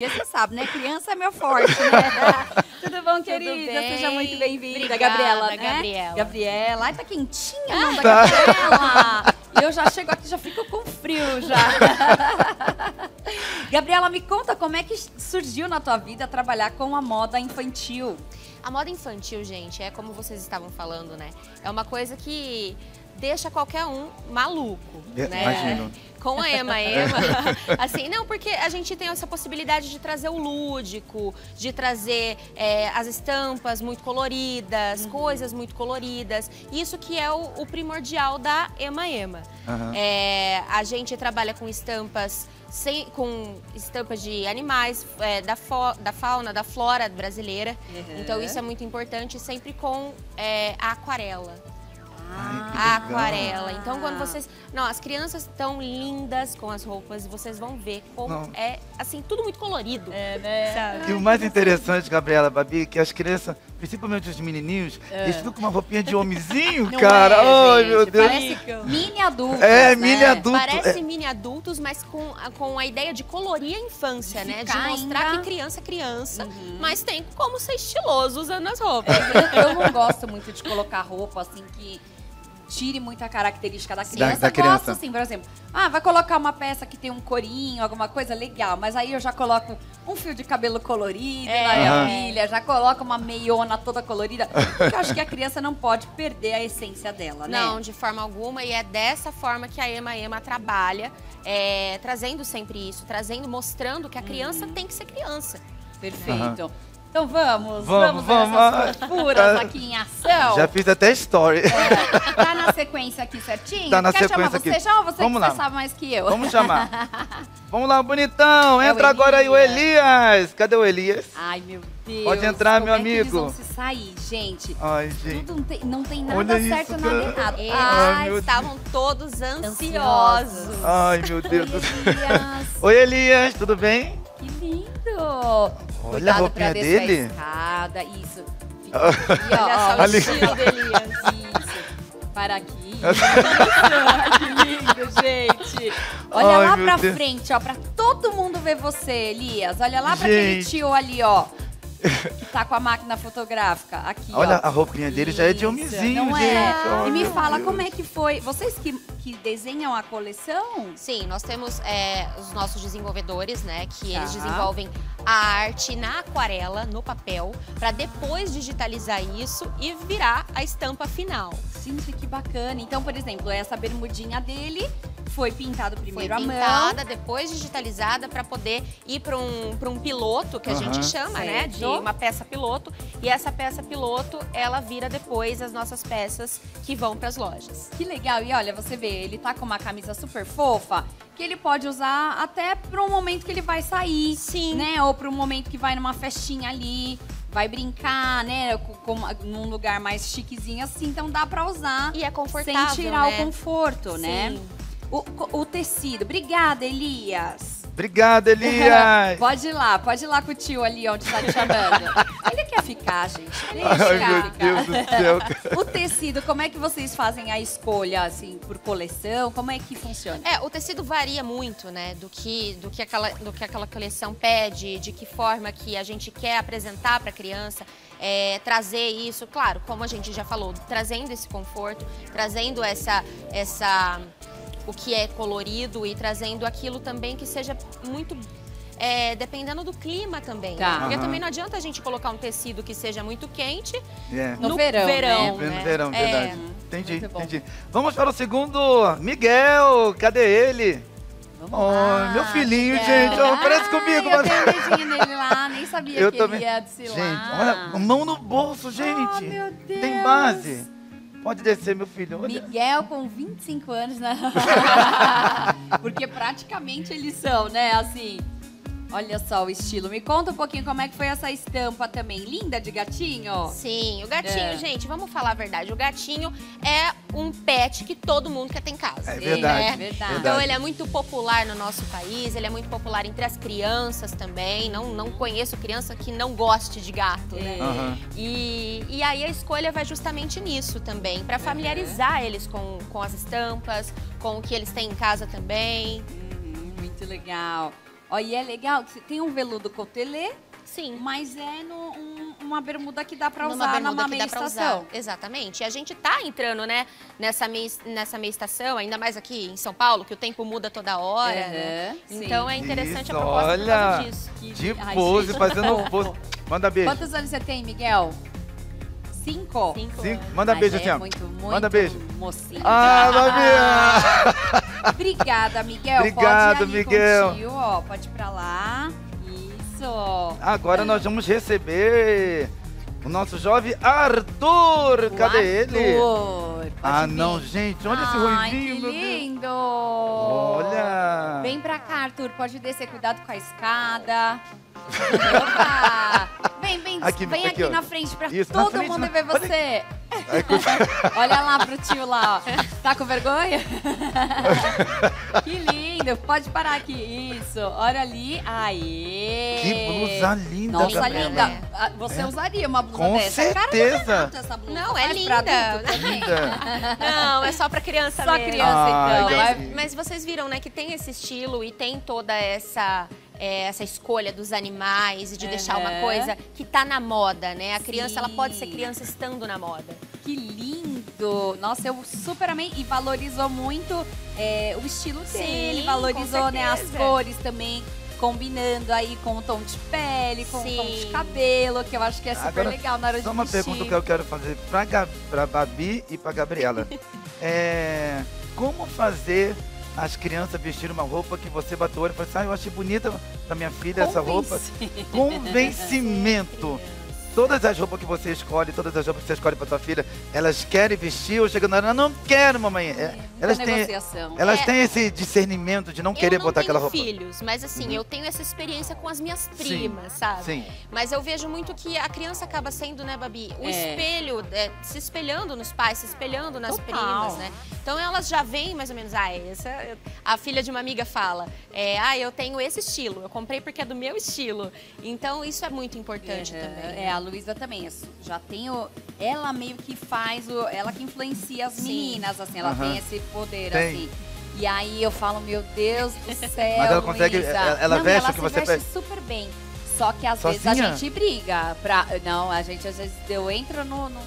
Porque você sabe, né? Criança é meu forte, né? Tudo bom, querida? bem? Seja muito bem-vinda, Gabriela, né? Gabriela. Gabriela. Ai, tá quentinha, a mão da Gabriela. E eu já chego aqui, já fico com frio já. Gabriela, me conta como é que surgiu na tua vida trabalhar com a moda infantil. A moda infantil, gente, é como vocês estavam falando, né? É uma coisa que deixa qualquer um maluco, É, né? imagino. Com a Ema Ema, assim, não, porque a gente tem essa possibilidade de trazer o lúdico, de trazer é, as estampas muito coloridas, Uhum. coisas muito coloridas. Isso que é o, o primordial da Ema Ema. Aham. É, a gente trabalha com estampas sem, com estampas de animais, é, da, fo- da fauna, da flora brasileira. Uhum. Então isso é muito importante, sempre com é, a aquarela. A aquarela. Então quando vocês. Não, as crianças estão lindas com as roupas e vocês vão ver como Não. é assim, tudo muito colorido. É, né? Sabe? E o mais interessante, Gabriela, Babi, é que as crianças, principalmente os menininhos, eles ficam com uma roupinha de homenzinho, É. Não cara. é, Ai, gente, meu Deus. Parece mini adultos, É, né? mini adulto. Parece é. mini adultos, mas com a, com a ideia de colorir a infância, De né? De mostrar ainda- que criança é criança, Uhum. mas tem como ser estiloso usando as roupas. Eu não gosto muito de colocar roupa assim que tire muita característica da criança. da Eu criança. gosto assim, por exemplo, ah, vai colocar uma peça que tem um corinho, alguma coisa legal, mas aí eu já coloco um fio de cabelo colorido É. na minha filha, já coloco uma meiona toda colorida, porque eu acho que a criança não pode perder a essência dela, né? Não, de forma alguma, e é dessa forma que a Ema Ema trabalha, é, trazendo sempre isso, trazendo, mostrando que a criança Uhum. tem que ser criança. Perfeito. Então vamos, Vamos, vamos, vamos. ver essas posturas Tá. aqui em ação. Já fiz até story. Tá na sequência aqui certinho? Tá na Quer chamar sequência você aqui. já ou você Vamos que lá. sabe mais que eu? Vamos chamar. Vamos lá, bonitão. É Entra agora aí o Elias. Cadê o Elias? Ai, meu Deus. Pode entrar, como meu é que eles amigo. vão se sair, gente? Ai, gente. Tudo não tem, não tem nada Olha isso, certo, nada cara. errado. Eles Ai, meu estavam todos Ansiosos. ansiosos. Ai, meu Deus do Oi, céu. Elias. Oi, Elias, tudo bem? Que lindo. Olha Cuidado a roupinha dele. Escada, isso. Aqui, ó, Olha só o estilo Elias. Isso. Para aqui. Que lindo, gente. Olha Ai, lá pra Deus. frente, ó, pra todo mundo ver você, Elias. Olha lá pra aquele Gente. tio ali, ó. Que tá com a máquina fotográfica. Aqui, Olha, ó. a roupinha dele já é de Isso, homenzinho, não gente. é? Ai, e me fala Deus. como é que foi. Vocês que, que desenham a coleção? Sim, nós temos é, os nossos desenvolvedores, né? Que Tá. eles desenvolvem a arte na aquarela, no papel, para depois digitalizar isso e virar a estampa final. Gente, que bacana. Então, por exemplo, essa bermudinha dele foi pintado Foi primeiro mão. pintada, depois digitalizada para poder ir para um, pra um piloto, que a gente chama, né? De uma peça piloto. E essa peça piloto, ela vira depois as nossas peças que vão para as lojas. Que legal. E olha, você vê, ele tá com uma camisa super fofa, que ele pode usar até para um momento que ele vai sair. Sim. Né? Ou para um momento que vai numa festinha ali, vai brincar, né? Com, com- num lugar mais chiquezinho assim. Então dá para usar E é confortável, sem tirar né? o conforto, né? O, o tecido. Obrigada, Elias. Obrigado, Elias. pode ir lá, pode ir lá com o tio ali onde tá te chamando. Ele quer ficar, gente. Deixa Ai, meu ficar. Deus do céu. O tecido, como é que vocês fazem a escolha, assim, por coleção? Como é que funciona? É, o tecido varia muito, né? Do que, do que, aquela, do que aquela coleção pede, de que forma que a gente quer apresentar para a criança. é, trazer isso, claro, como a gente já falou, trazendo esse conforto, trazendo essa, essa o que é colorido e trazendo aquilo também que seja muito é, dependendo do clima também. né? Tá. Porque Aham. também não adianta a gente colocar um tecido que seja muito quente É. No verão, né? No né? verão, É, verdade. Entendi, Muito bom. entendi. Vamos para o segundo. Miguel, cadê ele? Vamos Oh, lá, meu filhinho, Miguel. gente, ó, parece Ai, comigo, Eu mas- tenho um nele lá, nem sabia Eu que também. ele ia desfilar. Gente, olha, mão no bolso, gente. Oh, meu Deus. Tem base. Pode descer, meu filho. Olha. Miguel com 25 anos, né? Porque praticamente eles são, né? Assim. Olha só o estilo. Me conta um pouquinho como é que foi essa estampa também. Linda de gatinho? Sim, o gatinho, É. gente, vamos falar a verdade. O gatinho é um pet que todo mundo quer ter em casa. É verdade. É verdade. Então ele é muito popular no nosso país, ele é muito popular entre as crianças também. Não, não conheço criança que não goste de gato, né? É. Aham. E, e aí a escolha vai justamente nisso também, para familiarizar eles com, com as estampas, com o que eles têm em casa também. Uhum, muito legal. Ó, e é legal, que tem um veludo cotelê, Sim. mas é no- um- uma bermuda que dá pra Numa usar que meia estação. Exatamente. E a gente tá entrando, né, nessa meia, nessa meia estação, ainda mais aqui em São Paulo, que o tempo muda toda hora. né? Aham, sim. Então é interessante Isso, a proposta por olha. causa disso. Que- De Ai, pose, gente, fazendo pose. Manda beijo. Quantos anos você tem, Miguel? Cinco? Cinco anos. manda Mas beijo é ó. Muito, muito Manda beijo. mocinho. Ah, Babi! Obrigada, Miguel. Obrigado, Pode Miguel. Com o tio, ó. Pode ir pra lá. Isso. Agora nós vamos receber o nosso jovem Arthur. O Cadê ele? Arthur. Pode Ah, vir. não, gente, olha esse Ai, ruivinho, que meu Deus. lindo. Olha. Vem pra cá, Arthur. Pode descer. Cuidado com a escada. Opa. Vem, vem, Aqui, vem aqui, aqui, na frente pra Isso, todo frente, mundo na- ver olha você. Olha lá pro tio lá, ó. Tá com vergonha? que lindo. Pode parar aqui. Isso. Olha ali. Aê. Que blusa linda, Nossa, Gabriela. linda. Ah, Você usaria uma blusa Com dessa? É cara certeza. Renato essa blusa. Não, é linda. adulto também? Linda. Não, é só pra criança Só mesmo. criança, Ai, então. Vai- Mas vocês viram, né, que tem esse estilo e tem toda essa é, essa escolha dos animais e de deixar uma coisa que tá na moda, né? A criança, ela pode ser Sim. criança estando na moda. Que lindo! Nossa, eu super amei e valorizou muito é, o estilo Sim, dele, valorizou né, as cores também, combinando aí com o tom de pele, com o tom de Sim. cabelo, que eu acho que é super Agora, legal na hora Só de uma vestir. pergunta que eu quero fazer pra, Ga- pra Babi e pra Gabriela. é, como fazer as crianças vestirem uma roupa que você bateu o olho e falou assim, ah, eu achei bonita pra minha filha essa roupa. Convencimento. Todas as roupas que você escolhe, todas as roupas que você escolhe pra tua filha, elas querem vestir ou chegando na hora, não quero, mamãe. É, Muita elas têm, elas É. têm esse discernimento de não querer eu não botar tenho aquela roupa. filhos, mas assim, Uhum. eu tenho essa experiência com as minhas primas, sabe? Sim. Mas eu vejo muito que a criança acaba sendo, né, Babi, o É. espelho, é, se espelhando nos pais, se espelhando nas Total. primas, né? Então elas já veem mais ou menos, ah, essa. A filha de uma amiga fala, é, ah, eu tenho esse estilo, eu comprei porque é do meu estilo. Então isso é muito importante Uhum. também. É, a Luísa também. é, Já tem o. Ela meio que faz o. Ela que influencia as Sim. meninas, assim, ela Aham. tem esse poder, Tem. assim. E aí eu falo, meu Deus do céu. Mas ela consegue- Luísa. ela- ela Não, veste ela o que se você veste veste? super bem. Só que às vezes a Sozinha? gente briga. Pra... Não, a gente às vezes. Eu entro no. no...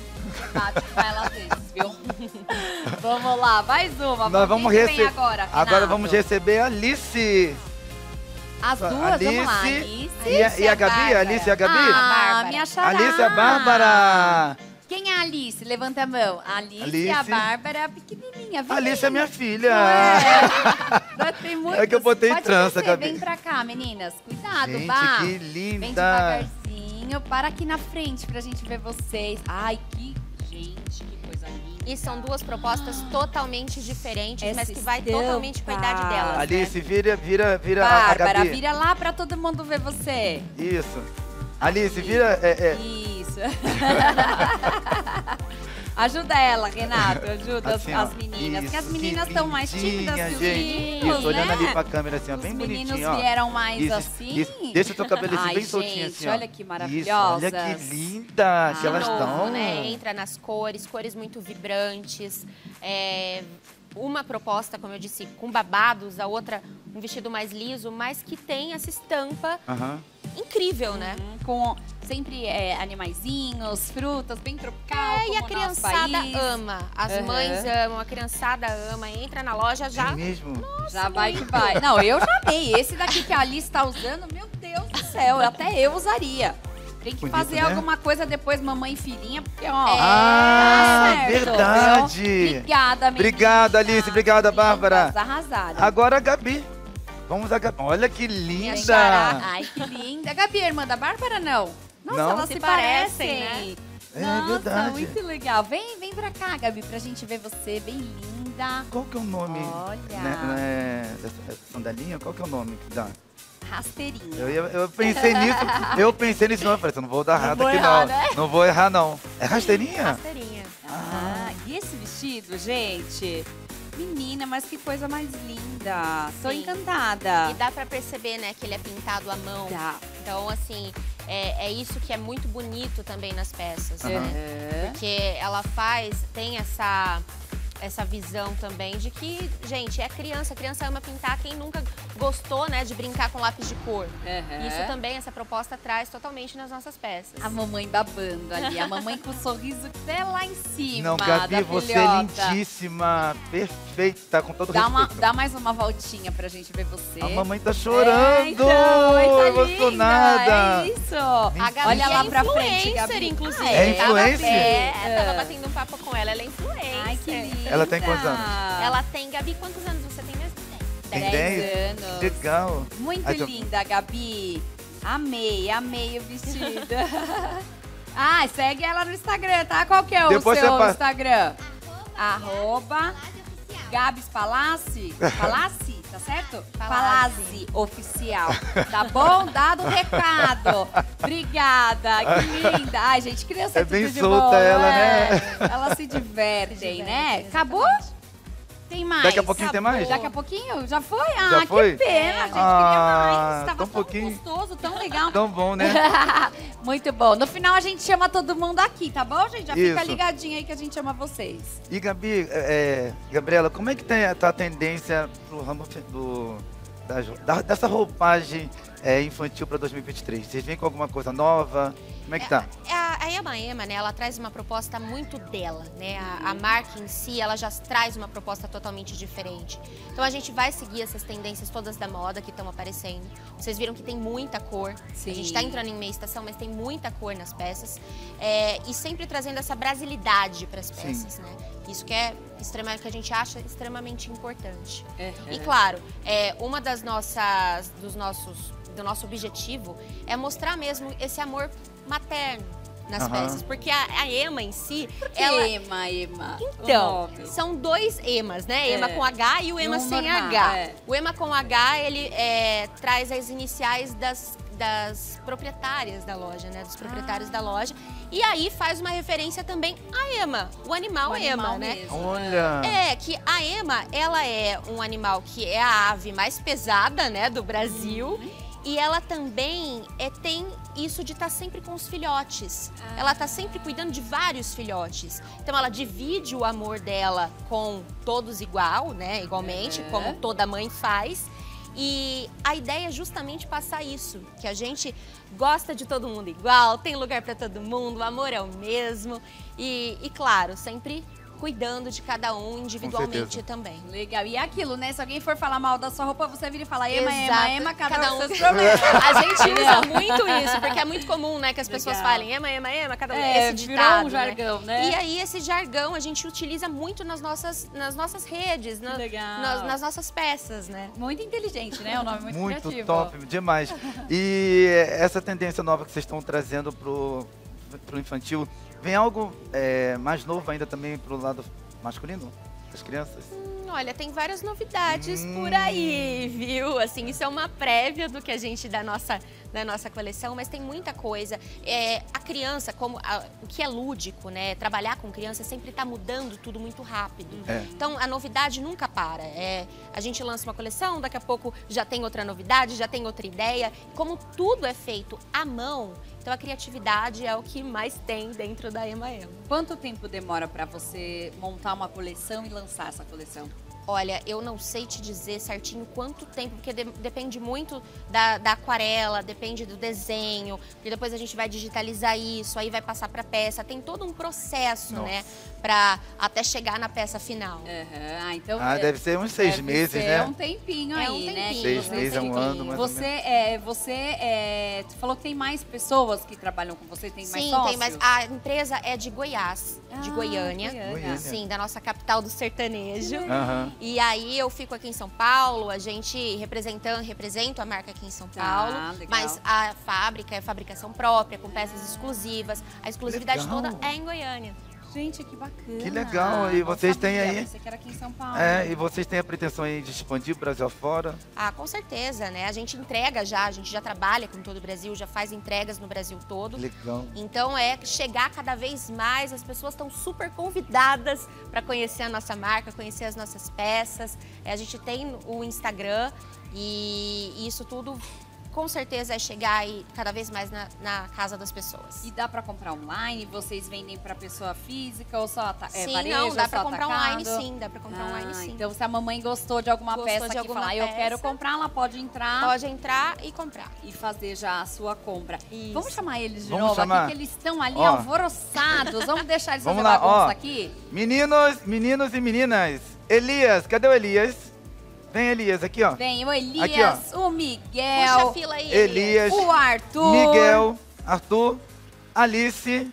debate com ela às vezes, viu? vamos lá, mais uma. Nós vamos receber. agora. Agora vamos receber a Alice. As duas, Alice vamos lá. Alice. E a, e a Gabi? Bárbara. Alice e a Gabi? Ah, Bárbara. minha chará. Alice e a Bárbara. Quem é a Alice? Levanta a mão. A Alice, e a Alice. Bárbara, pequenininha. Vem. Alice é minha filha. É? É que eu botei Pode trança, descer, Gabi. Vem pra cá, meninas. Cuidado, Gente, Bá. que Vem linda. devagarzinho. Para aqui na frente pra gente ver vocês. Ai, que gente, que. E são duas propostas totalmente diferentes, mas que vai estampa. totalmente com a idade delas. né? Alice, vira, vira, vira a- a Bárbara, Gabi. vira lá pra todo mundo ver você. Isso. Alice, vira. É, é, Isso. Ajuda ela, Renato. Ajuda as- assim, ó. as meninas. Porque as Isso, meninas estão mais tímidas que os gente. meninos, Isso, olhando né? ali pra câmera assim, ó, Os bem meninos bonitinho, ó. vieram mais Isso, assim. isso. Deixa o seu cabelo assim, Ai, bem soltinho gente, assim, ó. olha que Isso, olha que linda que De elas estão. né? Entra nas cores, cores muito vibrantes. É, uma proposta, como eu disse, com babados, a outra um vestido mais liso, mas que tem essa estampa Aham. Incrível, né? Uhum, Com sempre é, animaizinhos, frutas, bem tropical. É, e a criançada país. ama. As Aham. mães amam, a criançada ama. Entra na loja já. É mesmo? Já vai que vai. Não, eu já amei. Esse daqui que a Alice tá usando, meu Deus do céu, até eu usaria. Tem que Bonito, fazer né? alguma coisa depois, mamãe e filhinha, porque, ó. É, Ah, tá certo, verdade. viu? Obrigada, meninas. Obrigada, Alice. Obrigada, Bárbara. Arrasaram. Agora a Gabi. Vamos a Gabi. Olha que linda. Ai, que linda. Gabi, irmã da Bárbara, não? Nossa, Não. elas se, Se parecem, parecem, É Nossa, verdade. muito legal. Vem, vem pra cá, Gabi, pra gente ver você bem linda. Qual que é o nome? Olha. Né, né, sandalinha? Qual que é o nome que dá? Rasteirinha. Eu, ia- eu pensei nisso, eu pensei nisso, não, eu falei, eu não vou dar errado aqui errar, não. né? Não vou errar não. É rasteirinha? Rasteirinha. Ah, e esse vestido, gente? Menina, mas que coisa mais linda. Tô Sim. encantada. E dá pra perceber, né, que ele é pintado à mão. Tá. Então, assim, é, é isso que é muito bonito também nas peças, Aham. né? Porque ela faz, tem essa essa visão também de que, gente, é criança, criança ama pintar. Quem nunca gostou, né, de brincar com lápis de cor? Uhum. Isso também, essa proposta traz totalmente nas nossas peças. A mamãe babando ali, a mamãe com o sorriso até lá em cima. Não, Gabi, da você é lindíssima, perfeita, com todo Dá, uma, respeito. dá mais uma voltinha pra gente ver você. A mamãe tá chorando, É, então, tá emocionada. linda, é isso. A Gabi Olha lá é pra frente, influencer, Gabi. inclusive. É Tava- influencer? É, tava batendo um papo com ela, ela é influencer. Ai, que linda. Ela tem quantos anos? Ela tem, Gabi, quantos anos você tem mesmo? Tem 10 dez? anos. Legal. Muito linda, Gabi. Amei, amei o vestido. ah, segue ela no Instagram, tá? Qual que é o Depois seu você pa- Instagram? Arroba Gabs Palassi. Palassi, tá certo? Palassi Oficial. Tá bom? Dado o recado. Obrigada, que linda. Ai, gente, criança É tudo bem de solta bom, ela, é. né? Elas se divertem, né? exatamente. Acabou? Tem mais? Daqui a pouquinho tem mais? Daqui a pouquinho? Já foi? Ah, Já foi? que pena, gente Ah, queria mais. Tava tão tão gostoso, tão legal. Tão bom, né? Muito bom. No final a gente chama todo mundo aqui, tá bom, gente? Já fica Isso. ligadinho aí que a gente chama vocês. E Gabi, é, Gabriela, como é que tem, tá a tendência pro ramo do, da- dessa roupagem é, infantil para 2023? Vocês vêm com alguma coisa nova? Como é que tá? É, A, a Ema Ema, né, ela traz uma proposta muito dela, né? A, a marca em si, ela já traz uma proposta totalmente diferente. Então a gente vai seguir essas tendências todas da moda que estão aparecendo. Vocês viram que tem muita cor. Sim. A gente está entrando em meia estação, mas tem muita cor nas peças. É, e sempre trazendo essa brasilidade para as Sim. peças, né? Isso que é extrema, que a gente acha extremamente importante. É. E claro, é, uma das nossas, dos nossos, do nosso objetivo é mostrar mesmo esse amor materno nas Aham. peças, porque a, a Ema em si, Que ela Ema, Ema. então, são dois emas, né? É. Ema com H e o ema sem normal, H. é. O ema com H, ele é, traz as iniciais das, das proprietárias da loja, né? Dos proprietários Ah. da loja. E aí faz uma referência também à ema, o animal, O ema, animal né? mesmo. Olha! É, que a ema, ela é um animal que é a ave mais pesada, né, do Brasil. E ela também é, tem isso de estar sempre com os filhotes. Ah. Ela está sempre cuidando de vários filhotes. Então ela divide o amor dela com todos igual, né? Igualmente, É. como toda mãe faz. E a ideia é justamente passar isso, que a gente gosta de todo mundo igual, tem lugar para todo mundo, o amor é o mesmo. E, e claro, sempre cuidando de cada um individualmente também. Legal. E é aquilo, né? Se alguém for falar mal da sua roupa, você vira e fala Ema, Ema, Exato. Ema, cada, Cada um seus problemas. A gente usa muito isso, porque é muito comum, né, que as pessoas Legal. falem ema, ema, ema, cada um É, esse virou ditado, um jargão, né? né? E aí esse jargão a gente utiliza muito nas nossas, nas nossas redes, na- Legal. nas, nas nossas peças, né? Muito inteligente, né? O nome muito, Muito criativo. top, demais. E essa tendência nova que vocês estão trazendo pro, pro infantil, vem algo é, mais novo ainda também pro lado masculino das crianças? Hum, Olha, tem várias novidades Hum. por aí, viu? Assim, isso é uma prévia do que a gente da nossa da nossa coleção, mas tem muita coisa. É, a criança, como a- o que é lúdico, né? Trabalhar com criança sempre está mudando tudo muito rápido. É. Então a novidade nunca para. É, a gente lança uma coleção, daqui a pouco já tem outra novidade, já tem outra ideia. Como tudo é feito à mão, então a criatividade é o que mais tem dentro da Ema Ema. Quanto tempo demora pra você montar uma coleção e lançar essa coleção? Olha, eu não sei te dizer certinho quanto tempo, porque de- depende muito da, da aquarela, depende do desenho, e depois a gente vai digitalizar isso, aí vai passar para peça. Tem todo um processo, Nossa. né, para até chegar na peça final. Aham, Ah, então. Ah, é, deve ser uns seis deve meses, ser né? um tempinho É um aí, né? tempinho, que Seis você meses, é um tem. ano, mais ou Você, é, você é, tu falou que tem mais pessoas que trabalham com você, tem mais Sim, sócios? tem, mas a empresa é de Goiás, de Ah, Goiânia. Goiânia. Sim, da nossa capital do sertanejo. Aham. E aí eu fico aqui em São Paulo, a gente representando, represento a marca aqui em São Tá, Paulo, legal. mas a fábrica é fabricação própria, com peças exclusivas. A exclusividade Legal. toda é em Goiânia. Gente, que bacana. Que legal, e vocês têm aí- Você que era aqui em São Paulo. É, e vocês têm a pretensão aí de expandir o Brasil afora? Ah, com certeza, né? A gente entrega já, a gente já trabalha com todo o Brasil, já faz entregas no Brasil todo. Legal. Então é chegar cada vez mais, as pessoas estão super convidadas para conhecer a nossa marca, conhecer as nossas peças. É, a gente tem o Instagram e isso tudo com certeza é chegar aí cada vez mais na, na casa das pessoas. E dá pra comprar online? Vocês vendem pra pessoa física ou só ata- é, sim, varejo, não, dá só pra comprar atacado? online sim, dá pra comprar Ah, online sim. Então, se a mamãe gostou de alguma Gostou peça de que alguma falar, eu quero peça. comprar, ela pode entrar Pode entrar e comprar. e fazer já a sua compra. Isso. Vamos chamar eles de Vamos novo chamar. aqui, que eles estão ali Ó. alvoroçados. Vamos deixar eles Vamos fazer lá, bagunça ó. aqui? Meninos, meninos e meninas. Elias, cadê o Elias? Vem, Elias, aqui, ó. Vem o Elias, o Puxa a Miguel, fila aí, Elias, o Arthur, Miguel, Arthur, Alice,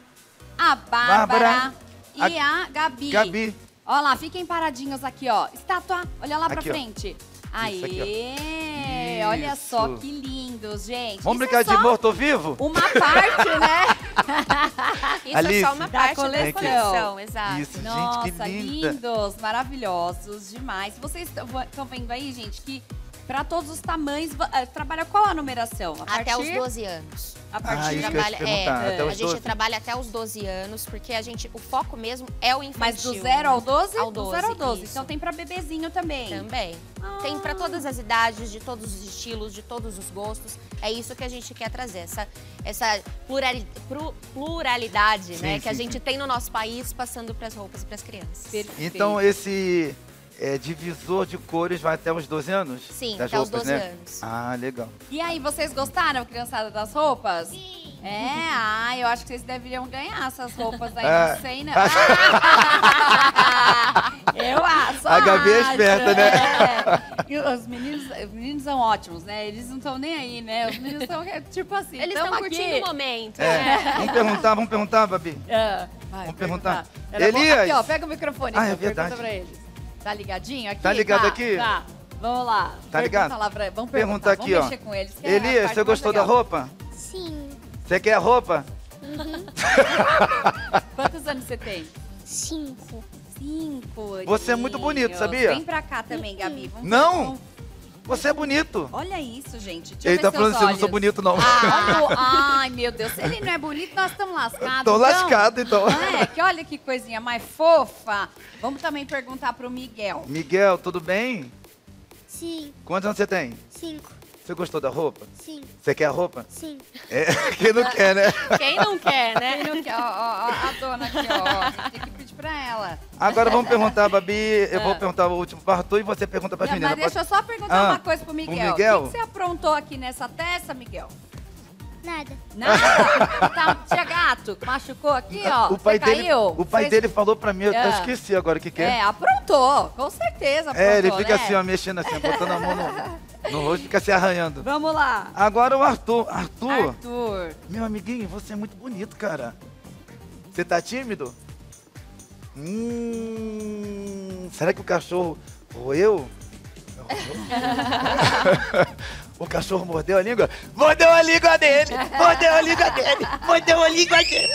a Bárbara, Bárbara, e a Gabi. Gabi. Olha lá, fiquem paradinhos aqui, ó. Estátua, olha lá pra Aqui, ó. frente. Aqui, Aê! Olha só que lindos, gente. Vamos Isso brincar é de morto-vivo? Uma parte, né? Isso Alice. é só uma Da parte coleção. da coleção, exato. Isso, Nossa, gente, que linda. lindos, maravilhosos, demais. Vocês estão vendo aí, gente, que pra todos os tamanhos, eh, trabalha qual a numeração? A Até os partir- 12 anos. A Ah, partir te trabalha- é, a os gente 12. trabalha até os 12 anos, porque a gente, o foco mesmo é o infantil. Mas do 0 ao 12? Ao Do 12, 0 ao 12. isso. Então tem pra bebezinho também. Também. Tem pra todas as idades, de todos os estilos, de todos os gostos. É isso que a gente quer trazer, essa, essa pluralidade Sim, né, que a sim, gente sim. tem no nosso país, passando pras roupas e pras crianças. Perfeito. Então esse é, divisor de cores vai até os 12 anos? Sim, até os roupas, 12 né? anos. Ah, legal. E aí, vocês gostaram, criançada, das roupas? Sim. É, ah, eu acho que vocês deveriam ganhar essas roupas aí, É. não sei não. eu acho. A Gabi é esperta, né? é. Os meninos, os meninos são ótimos, né? Eles não estão nem aí, né? Os meninos estão tipo assim, Eles estão curtindo aqui. o momento. É, né? vamos perguntar, vamos perguntar, Babi. Ah, vai, Vamos perguntar. Bom- Elias. Aqui, ó, pega o microfone. Ah, então, é verdade. Pergunta pra eles. Tá ligadinho aqui? Tá ligado Tá, aqui? Tá. Vamos lá. Tá Pergunta ligado? Lá pra... Vamos Perguntar perguntar, aqui, vamos ó. mexer com eles. é Elias, parte você gostou da roupa? Sim. Você quer a roupa? Quantos anos você tem? Cinco. Cinco. Você é muito bonito, sabia? Vem pra cá também, Gabi. Vamos Não? Você é bonito. Olha isso, gente. Deixa Ele tá falando assim, eu não sou bonito, não. Ah, Ai, meu Deus. Se ele não é bonito, nós estamos lascados. Tô então. lascado, então. É, que olha que coisinha mais fofa. Vamos também perguntar pro Miguel. Miguel, tudo bem? Sim. Quantos anos você tem? Cinco. Você gostou da roupa? Sim. Você quer a roupa? Sim. É, quem não quer, né? Quem não quer, né? Quem não quer? Ó, ó, ó, a dona aqui, ó. Tem que pedir pra ela. Agora vamos perguntar, Babi. Eu vou perguntar o último pro Arthur e você pergunta pra Não, meninas. mas deixa eu só perguntar Ah, uma coisa pro Miguel. Miguel? O que, que você aprontou aqui nessa testa, Miguel? Nada. Nada? tá, tinha gato? Machucou aqui, ó? o pai Você dele, caiu? o pai Fez- dele falou pra mim, eu até Ah. esqueci agora o que que É, é. aprontou. Com certeza aprontou, É, ele fica né? assim, ó, mexendo assim, botando a mão no, no rosto fica se arranhando. Vamos lá. Agora o Arthur. Arthur, Arthur. meu amiguinho, você é muito bonito, cara. Você tá tímido? Hum, será que o cachorro roeu? o cachorro mordeu a língua? Mordeu a língua dele! Mordeu a língua dele! Mordeu a língua dele!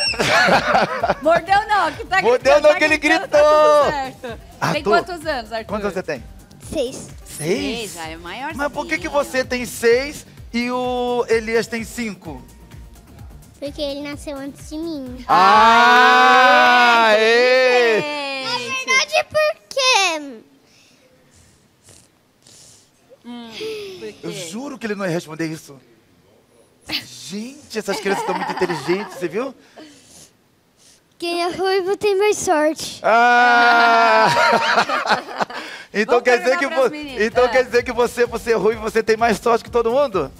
Mordeu não, que tá Mordeu gritando, não, tá que ele gritando, gritou. Tá tudo certo. Tem Arthur, quantos anos, Arthur? Quantos você tem? Seis. Seis, já é maiorzinho. Mas por que, que você tem seis e o Elias tem cinco? Porque ele nasceu antes de mim. Ah, aê! Gente. Verdade, porque... Hum, por quê? Eu juro que ele não ia responder isso. Gente, essas crianças estão muito inteligentes, você viu? Quem é ruivo tem mais sorte. Ah! então quer dizer que vo- então É. quer dizer que você, por ser ruivo, você tem mais sorte que todo mundo?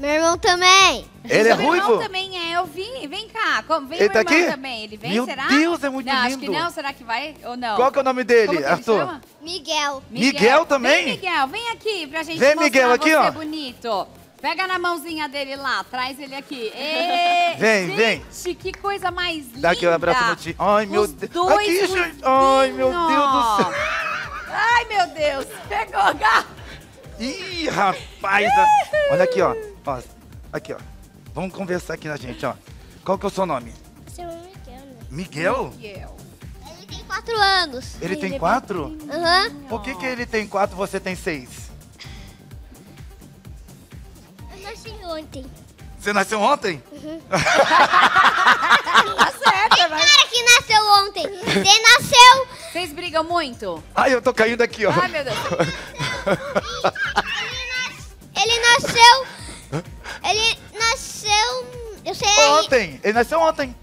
Meu irmão também. Ele é Meu irmão ruivo? também é, eu vi. Vem cá, como, vem Ele o tá irmão aqui? também. Ele vem, Meu será? Deus, é muito não, Acho que lindo. não, será que vai ou não? Qual que é o nome dele, Como Arthur? chama? Miguel. Miguel também? Vem, Miguel, vem aqui pra gente Vem, mostrar Miguel, aqui, você ó. bonito. Pega na mãozinha dele lá, traz ele aqui. Ê, Vem, vem. Gente, que coisa mais linda. Dá aqui um abraço no tio. Ai, meu Deus. dois Aqui, gente. Ai, meu Deus do céu. Ai, meu Deus. Pegou, gato. Ih, rapaz. a- Olha aqui, ó. ó. Aqui, ó. Vamos conversar aqui na gente, ó. Qual que é o seu nome? Seu nome é Miguel, né? Miguel? Miguel. Ele tem quatro anos. Ele Ele tem é quatro? Aham. Por que, que ele tem quatro e você tem seis? Eu nasci ontem. Você nasceu ontem? Certo, nasceu ontem. Você nasceu. Vocês brigam muito? Ai, eu tô caindo aqui, ó. Ai, meu Deus. Ele nasceu nasceu ontem. Ele nasceu ontem.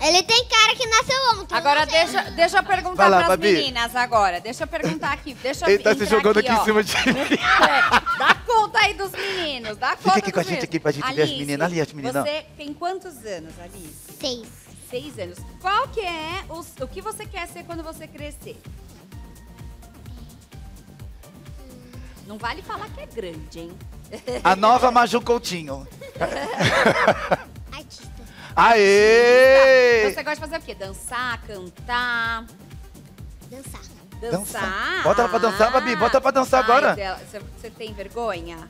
Ele tem cara que nasceu ontem. Agora deixa, deixa eu perguntar Vai lá, pras Babi. meninas agora. Deixa eu perguntar aqui. Deixa eu Ele tá se entrar jogando aqui, ó. em cima de mim. É, dá conta aí dos meninos, dá conta Fica aqui com a gente meninos. aqui pra gente ver as Alice, meninas ali, as meninas. Você tem quantos anos, Alice? Seis. Seis anos. Qual que é o, o que você quer ser quando você crescer? Não vale falar que é grande, hein? A nova Maju Coutinho. Artista. Aê! Você gosta de fazer o quê? Dançar, cantar, Dançar. dançar? Bota ela pra dançar, Babi, bota ela pra dançar Ai, agora. você tem vergonha?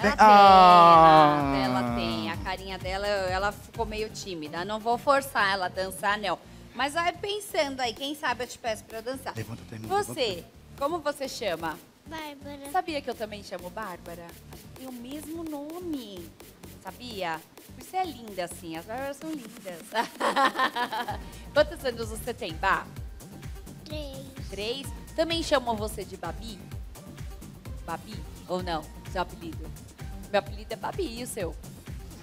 Tem- Ela tem, Ah. ela tem. A carinha dela, ela ficou meio tímida. Não vou forçar ela a dançar, não. Mas vai pensando aí, quem sabe eu te peço pra dançar. Levanta, Você, como você chama? Bárbara. Sabia que eu também chamo Bárbara? Tem o mesmo nome. Sabia? Isso é linda assim, as Bárbaras são lindas. Quantos anos você tem, Bá? Três. Três? Também chamam você de Babi? Babi? Ou não? Seu apelido? Meu apelido é Babi, e o seu?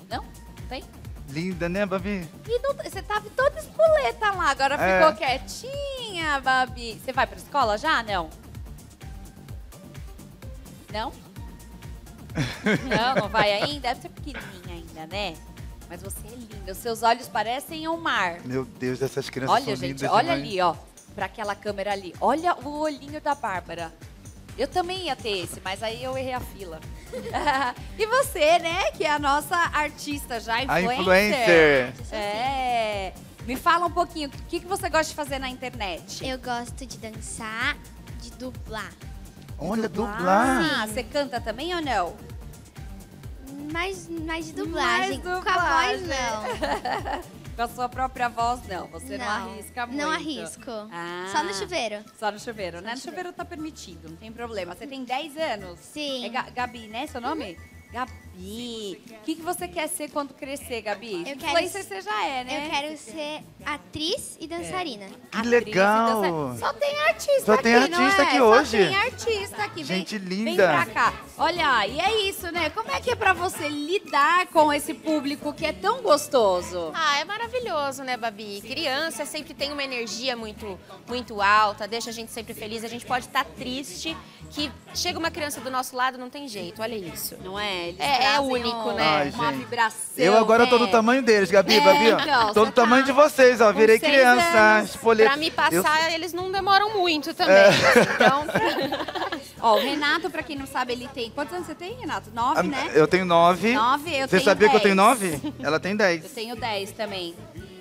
Não? Tem? Linda, né, Babi? E não- você tava toda espoleta lá, agora É. ficou quietinha, Babi. Você vai pra escola já? Não? Não? não, não vai ainda? Deve ser pequenininha ainda, né? Mas você é linda. Os seus olhos parecem um mar. Meu Deus, essas crianças Olha, são gente, lindas olha demais. ali, ó. Pra aquela câmera ali. Olha o olhinho da Bárbara. Eu também ia ter esse, mas aí eu errei a fila. e você, né? Que é a nossa artista já, A influencer. influencer. É. Me fala um pouquinho, o que, que você gosta de fazer na internet? Eu gosto de dançar, de dublar. Olha, dublar. Ah, você canta também ou não? Mais, mais de dublagem. Mais Com a dublagem. voz, não. Com a sua própria voz, não. Você não, arrisca muito. Não arrisco. Ah. Só no chuveiro. Só no chuveiro, né? no No chuveiro tá permitido, não tem problema. Você tem 10 anos? Sim. É Ga- Gabi, né? Seu nome? Gabi. O que, que você quer ser quando crescer, Gabi? Eu quero Influencer ser- você já é, né? Eu quero ser atriz e dançarina. Que Atriz e legal. dançarina. Só tem artista Só aqui, tem não artista é? aqui Só hoje. tem artista aqui. Vem- Gente Vem linda. pra cá. Olha, e é isso, né? Como é que é pra você lidar com esse público que é tão gostoso? Ah, é maravilhoso, né, Babi? Criança sempre tem uma energia muito, muito alta, deixa a gente sempre feliz. A gente pode estar triste, que chega uma criança do nosso lado, não tem jeito, olha isso. Não é? Eles É- é único, um- né? Ai, Uma gente. vibração. Eu agora tô né? do tamanho deles, Gabi, É, Babi, ó. então, tô você do tamanho tá de vocês, ó. Virei criança, espoleta. Pra me Eu- passar, eles não demoram muito também. É. Então, Ó, o Renato, pra quem não sabe, ele tem... Quantos anos você tem, Renato? Nove, né? Eu tenho nove. Nove, eu Você tenho sabia que eu tenho dez. nove? Ela tem dez. Eu tenho 10 também.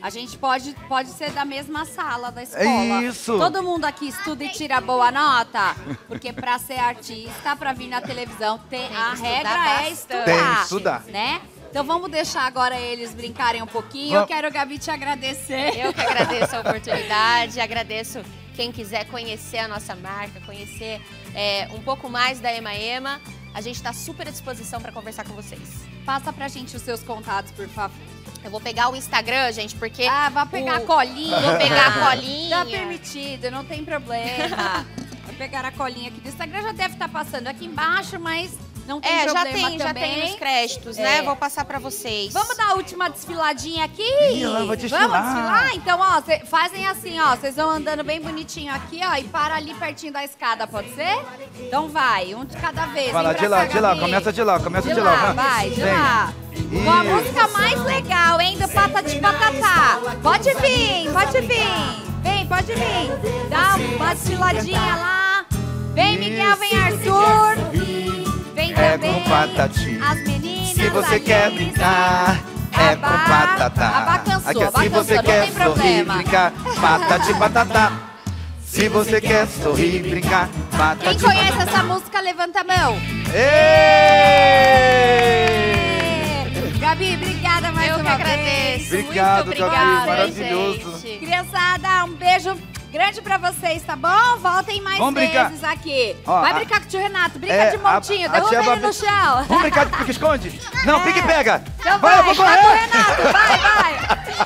A gente pode, pode ser da mesma sala da escola. isso. Todo mundo aqui estuda e tira boa nota? Porque pra ser artista, pra vir na televisão, tem, a regra é bastante. estudar. Tem que estudar. Né? Então vamos deixar agora eles brincarem um pouquinho. Eu Vamos. quero, Gabi, te agradecer. eu que agradeço a oportunidade, agradeço quem quiser conhecer a nossa marca, conhecer é, um pouco mais da Ema Ema. A gente está super à disposição para conversar com vocês. Passa pra gente os seus contatos, por favor. Eu vou pegar o Instagram, gente, porque Ah, vai pegar o- a colinha. Vou pegar a colinha. Tá permitido, não tem problema. Vou pegar a colinha aqui do Instagram, já deve estar passando aqui embaixo, mas não tem É, já problema tem, já também. tem nos créditos, É. né? Vou passar para vocês. Vamos dar a última desfiladinha aqui? Ih, ela vai desfilar. Vamos desfilar? Então, ó, cê- fazem assim, ó. Vocês vão andando bem bonitinho aqui, ó, e para ali pertinho da escada, pode ser? Então vai, um de cada vez. Vai lá, de lá, de lá. Começa de lá, começa De de, lá, lá. vai, de Vem. lá. Com a música mais legal, hein, do Patati Patatá. Pode vir, pode vir. Vem, pode vir. Dá uma desfiladinha lá. Vem, Miguel, vem, Arthur. É com patati. As meninas. Se você quer brincar, é com cansou, Aqui, ó, abá se você quer sorrir, brincar, patati patatá. Se você quer sorrir, brincar, patati Quem conhece essa música, levanta a mão. Gabi, obrigada mais Eu que uma vez. agradeço. Obrigado, Muito Gabi, obrigada, maravilhoso. gente. Criançada, um beijo grande pra vocês, tá bom? Voltem mais Vamos brincar. vezes aqui. Ó, Vai a- brincar com o tio Renato. Brinca É, de montinho, a- a derruba ele Babi- no chão. Vamos brincar de pique-esconde? Não, pique e pega. Então vai, eu vou vai, correr. Renato, vai, vai.